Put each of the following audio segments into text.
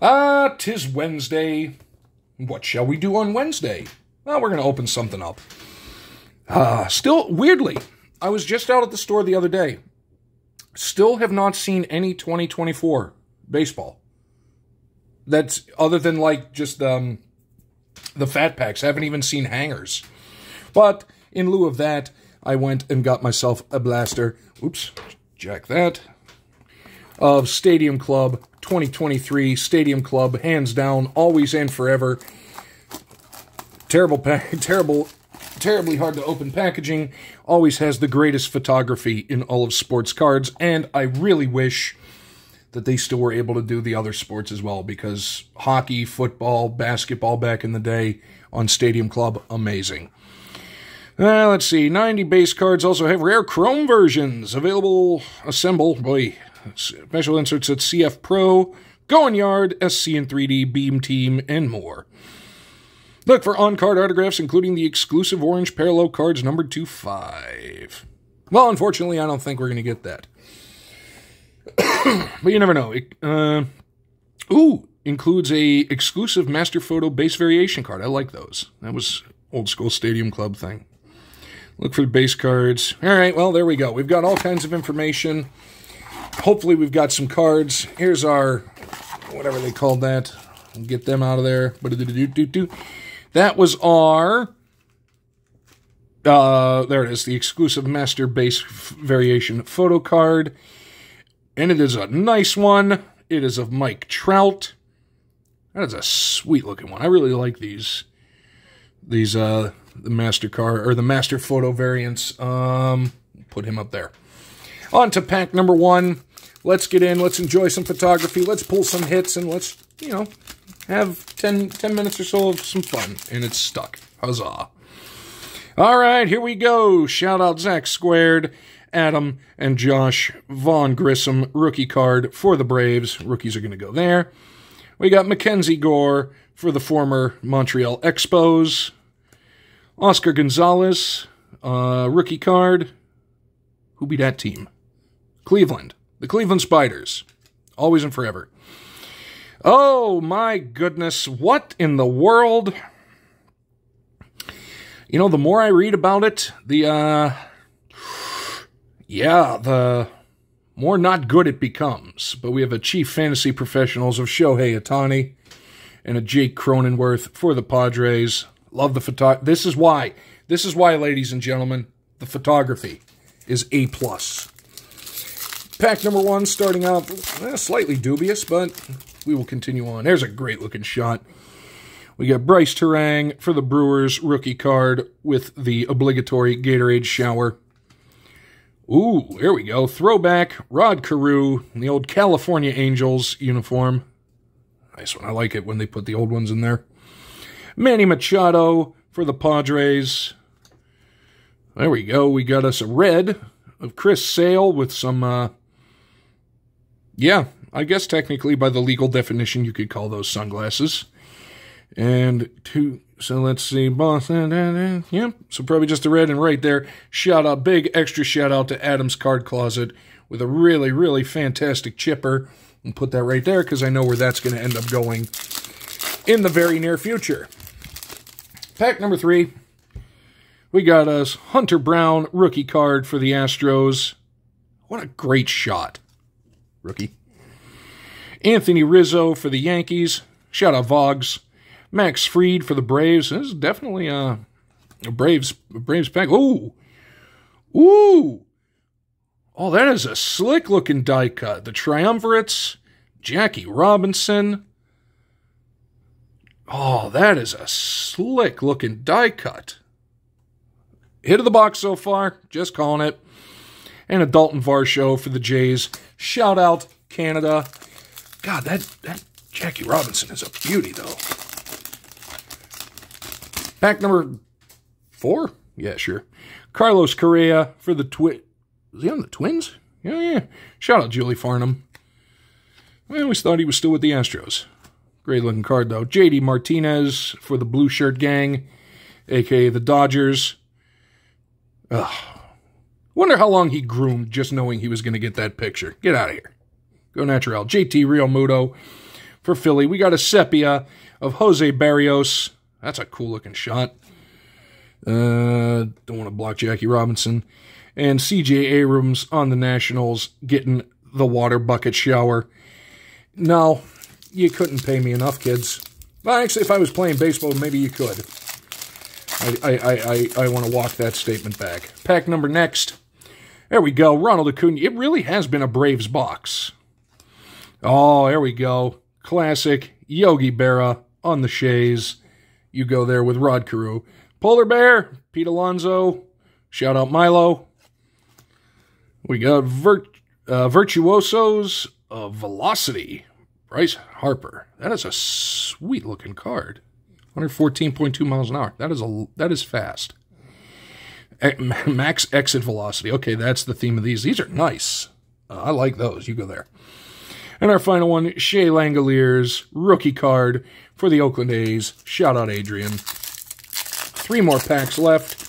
Ah, tis Wednesday. What shall we do on Wednesday? Well, we're going to open something up. Ah, still, weirdly, I was just out at the store the other day. Still have not seen any 2024 baseball. That's other than like just um, the fat packs. I haven't even seen hangers. But in lieu of that, I went and got myself a blaster. Oops, jack that. Of Stadium Club 2023 Stadium Club, hands down, always and forever. Terrible, terrible, terribly hard to open packaging. Always has the greatest photography in all of sports cards, and I really wish that they still were able to do the other sports as well because hockey, football, basketball back in the day on Stadium Club, amazing. Uh, let's see. 90 base cards also have rare chrome versions available. Assemble. Boy, special inserts at CF Pro, Going Yard, SC and 3D, Beam Team, and more. Look for on card autographs, including the exclusive orange parallel cards numbered to 5. Well, unfortunately, I don't think we're going to get that. but you never know. It, uh, ooh, includes a exclusive Master Photo base variation card. I like those. That was old school Stadium Club thing. Look for the base cards. All right, well, there we go. We've got all kinds of information. Hopefully, we've got some cards. Here's our, whatever they called that. We'll get them out of there. That was our, uh, there it is, the exclusive Master Base Variation photo card. And it is a nice one. It is of Mike Trout. That is a sweet looking one. I really like these. These, uh, the master card, or the master photo variants. Um, put him up there. On to pack number one. Let's get in. Let's enjoy some photography. Let's pull some hits and let's, you know, have 10, 10 minutes or so of some fun. And it's stuck. Huzzah. All right, here we go. Shout out Zach Squared, Adam, and Josh Vaughn Grissom, rookie card for the Braves. Rookies are going to go there. We got Mackenzie Gore for the former Montreal Expos. Oscar Gonzalez, uh, rookie card. Who be that team? Cleveland. The Cleveland Spiders. Always and forever. Oh my goodness. What in the world? You know, the more I read about it, the, uh, yeah, the more not good it becomes. But we have a chief fantasy professionals of Shohei Ohtani and a Jake Cronenworth for the Padres. Love the photo. This is why. This is why, ladies and gentlemen, the photography is A plus. Pack number one, starting out eh, slightly dubious, but we will continue on. There's a great looking shot. We got Brice Turang for the Brewers rookie card with the obligatory Gatorade shower. Ooh, there we go. Throwback Rod Carew in the old California Angels uniform. Nice one. I like it when they put the old ones in there. Manny Machado for the Padres. There we go. We got us a red of Chris Sale with some, uh, yeah, I guess technically by the legal definition you could call those sunglasses. And two, so let's see, Boston, yeah, so probably just the red and right there. Shout out, big extra shout out to Adam's Card Closet with a really, really fantastic chipper. And put that right there because I know where that's going to end up going in the very near future. Pack number three. We got us Hunter Brown rookie card for the Astros. What a great shot. Rookie. Anthony Rizzo for the Yankees. Shout out Vogs. Max Fried for the Braves. This is definitely a, a Braves a Braves pack. Ooh. Ooh. Oh, that is a slick looking die cut. The Triumvirates. Jackie Robinson. Oh, that is a slick looking die cut. Hit of the box so far, just calling it. And a Dalton Varsho for the Jays. Shout out Canada. God, that, that Jackie Robinson is a beauty, though. Pack number four? Yeah, sure. Carlos Correa for the Twin. Is he on the Twins? Yeah, yeah. Shout out Julie Farnham. I always thought he was still with the Astros. Great looking card, though. JD Martinez for the Blue Shirt Gang, aka the Dodgers. Ugh. Wonder how long he groomed just knowing he was going to get that picture. Get out of here. Go natural. JT Realmuto for Philly. We got a sepia of Jose Berrios. That's a cool looking shot. Uh, don't want to block Jackie Robinson. And CJ Abrams on the Nationals getting the water bucket shower. No, you couldn't pay me enough, kids. Well, actually, if I was playing baseball, maybe you could. I, I, I, I, I want to walk that statement back. Pack number next. There we go. Ronald Acuna. It really has been a Braves box. Oh, there we go. Classic Yogi Berra on the Shays. You go there with Rod Carew. Polar Bear, Pete Alonso. Shout out Milo. We got Vir- uh, Virtuosos of Velocity. Bryce Harper. That is a sweet looking card. 114.2 miles an hour. That is a that is fast. Max exit velocity. Okay, that's the theme of these. These are nice. Uh, I like those. You go there. And our final one, Shea Langeliers, rookie card for the Oakland A's. Shout out Adrian. Three more packs left.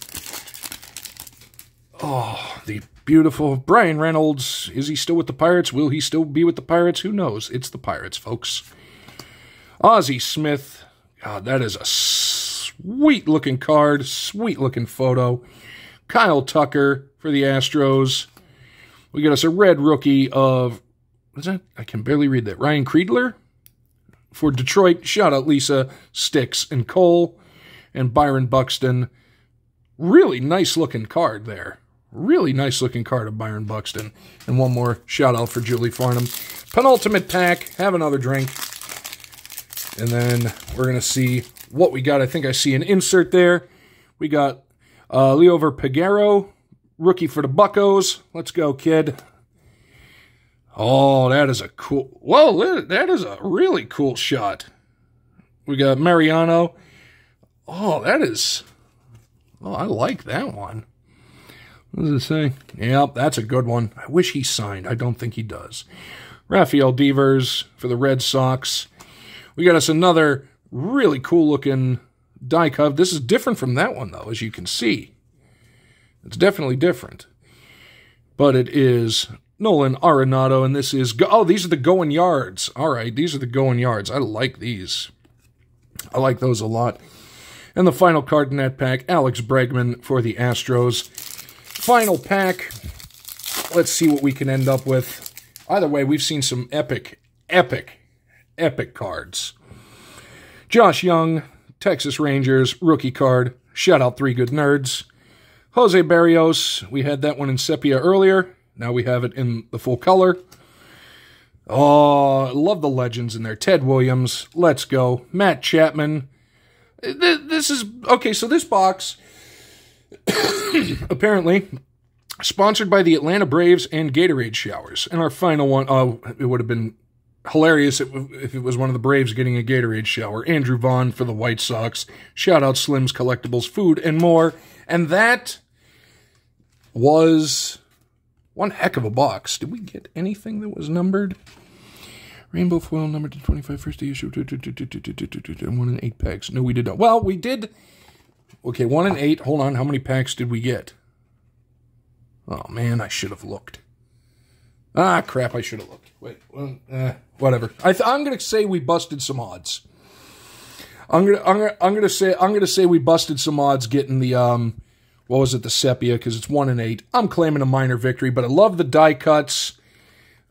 Oh, the beautiful Bryan Reynolds. Is he still with the Pirates? Will he still be with the Pirates? Who knows? It's the Pirates, folks. Ozzie Smith. God, that is a sweet looking card, sweet looking photo. Kyle Tucker for the Astros. We got us a red rookie of, what's that? I can barely read that. Ryan Kreidler for Detroit. Shout out Lisa, Sticks, and Cole. And Byron Buxton. Really nice looking card there. Really nice looking card of Byron Buxton. And one more shout out for Julie Farnham. Penultimate pack. Have another drink. And then we're going to see what we got. I think I see an insert there. We got uh, Liover Peguero, rookie for the Buckos. Let's go, kid. Oh, that is a cool. Whoa, that is a really cool shot. We got Mariano. Oh, that is. Oh, I like that one. What does it say? Yep, that's a good one. I wish he signed. I don't think he does. Rafael Devers for the Red Sox. We got us another really cool looking die cut. This is different from that one, though, as you can see. It's definitely different. But it is Nolan Arenado, and this is. Oh, these are the going yards. All right, these are the going yards. I like these. I like those a lot. And the final card in that pack, Alex Bregman for the Astros. Final pack. Let's see what we can end up with. Either way, we've seen some epic, epic, epic cards. Josh Jung, Texas Rangers, rookie card. Shout out Three Good Nerds. Jose Berrios, we had that one in sepia earlier. Now we have it in the full color. Oh, love the legends in there. Ted Williams, let's go. Matt Chapman. This is okay. So this box, apparently, sponsored by the Atlanta Braves and Gatorade showers. And our final one, oh, it would have been hilarious if it was one of the Braves getting a Gatorade shower. Andrew Vaughn for the White Sox. Shout out Slim's Collectibles, Food, and more. And that was one heck of a box. Did we get anything that was numbered? Rainbow foil numbered to 25 first issue. One in eight packs. No, we did not. Well, we did. Okay, one in eight. Hold on. How many packs did we get? Oh, man, I should have looked. Ah, crap, I should have looked. Wait, well, uh, whatever. I am going to say we busted some odds. I'm gonna, I'm gonna, I'm gonna say, I'm gonna say we busted some odds getting the, um, what was it, the sepia, because it's one and eight. I'm claiming a minor victory, but I love the die cuts.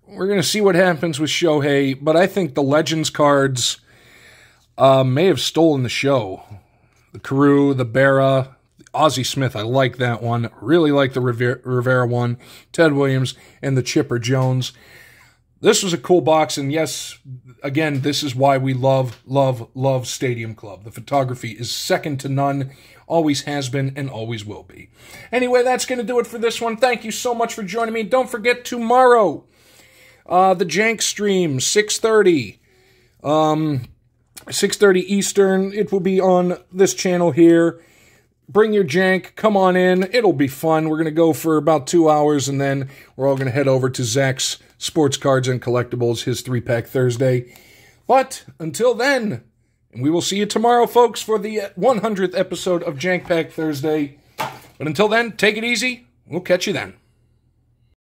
We're going to see what happens with Shohei, but I think the Legends cards uh, may have stolen the show. The Carew, the Berra, Ozzie Smith, I like that one. Really like the Rivera one. Ted Williams, and the Chipper Jones. This was a cool box, and yes, again, this is why we love, love, love Stadium Club. The photography is second to none always has been, and always will be. Anyway, that's going to do it for this one. Thank you so much for joining me. Don't forget tomorrow, uh, the Jank stream, 6.30. Um, 6.30 Eastern. It will be on this channel here. Bring your jank. Come on in. It'll be fun. We're going to go for about two hours, and then we're all going to head over to Zach's Sports Cards and Collectibles, his three-pack Thursday. But until then, and we will see you tomorrow, folks, for the 100th episode of Jank Pack Thursday. But until then, take it easy. We'll catch you then.